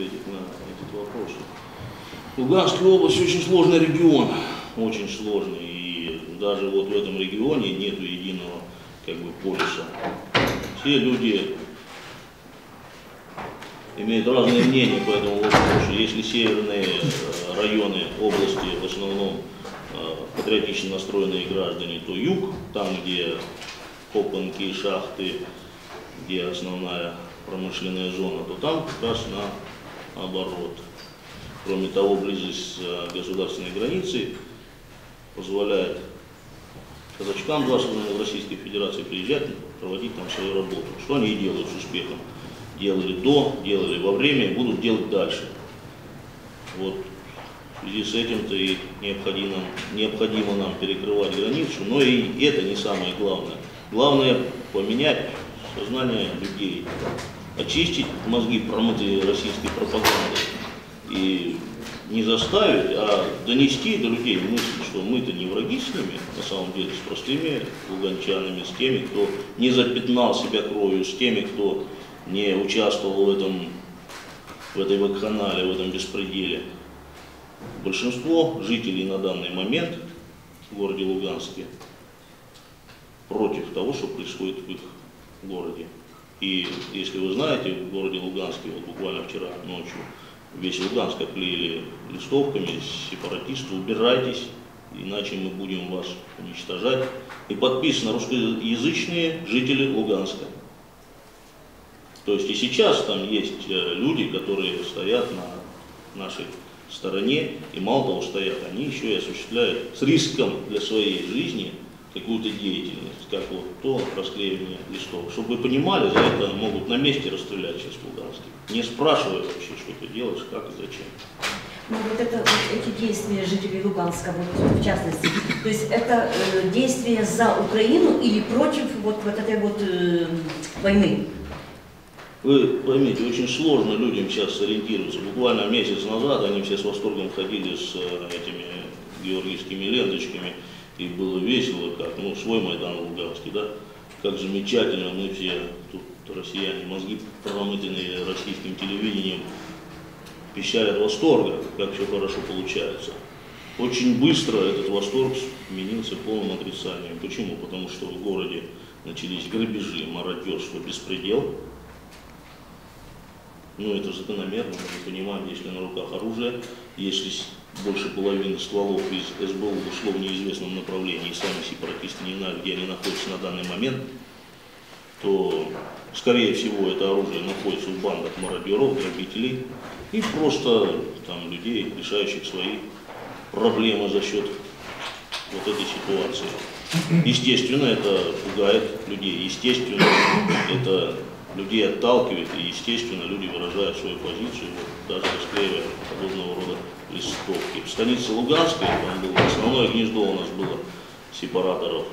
ответить на этот вопрос. Луганская область очень сложный регион, очень сложный. И даже вот в этом регионе нет единого как бы полиса. Все люди имеют разные мнения по этому вопросу. Если северные э, районы области в основном э, патриотично настроенные граждане, то юг, там где копанки, шахты, где основная промышленная зона, то там как раз наоборот. Кроме того, близость э, государственной границы позволяет казачкам, в Российской Федерации, приезжать, проводить там свою работу. Что они и делают с успехом. Делали до, делали во время будут делать дальше. Вот в связи с этим-то и необходимо, необходимо нам перекрывать границу, но и это не самое главное. Главное поменять сознание людей, очистить мозги промытые российской пропагандой и не заставить, а донести до людей мысль, что мы-то не враги с ними, на самом деле, с простыми луганчанами, с теми, кто не запятнал себя кровью, с теми, кто не участвовал в этом, в этой вакханале, в этом беспределе. Большинство жителей на данный момент в городе Луганске против того, что происходит в их городе. И если вы знаете, в городе Луганске, вот буквально вчера ночью, весь Луганск оклеили листовками, сепаратисты, убирайтесь, иначе мы будем вас уничтожать. И подписано русскоязычные жители Луганска. То есть и сейчас там есть э, люди, которые стоят на нашей стороне, и мало того стоят, они еще и осуществляют с риском для своей жизни какую-то деятельность, как вот то расклеивание листов. Чтобы вы понимали, за это могут на месте расстрелять сейчас в Луганске, не спрашивая вообще, что ты делаешь, как и зачем. Ну, вот это, вот эти действия жителей Луганска, вот, в частности, то есть это э, действия за Украину или против вот, вот этой вот э, войны? Вы поймите, очень сложно людям сейчас сориентироваться. Буквально месяц назад они все с восторгом ходили с э, этими георгиевскими ленточками, и было весело, как, ну, свой Майдан Луганский, да, как замечательно мы все, тут россияне, мозги промытенные российским телевидением, пищали от восторга, как все хорошо получается. Очень быстро этот восторг сменился полным отрицанием. Почему? Потому что в городе начались грабежи, мародерство, беспредел. Ну, это закономерно, мы понимаем, если на руках оружие, если больше половины стволов из СБУ в неизвестном направлении, и сами сепаратисты не знают, где они находятся на данный момент, то, скорее всего, это оружие находится в бандах мародеров, грабителей и просто там людей, решающих свои проблемы за счет вот этой ситуации. Естественно, это пугает людей, естественно, это людей отталкивает, и, естественно, люди выражают свою позицию, вот, даже расклеивая подобного рода листовки. В станице Луганской, там было основное гнездо у нас было сепараторов.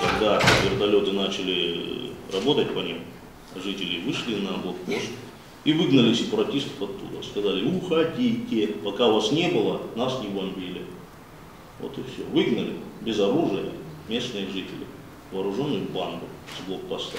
Когда вертолеты начали работать по ним, жители вышли на блокпост и выгнали сепаратистов оттуда. Сказали, уходите, пока вас не было, нас не бомбили. Вот и все. Выгнали без оружия местные жители, вооруженную банду с блокпоста.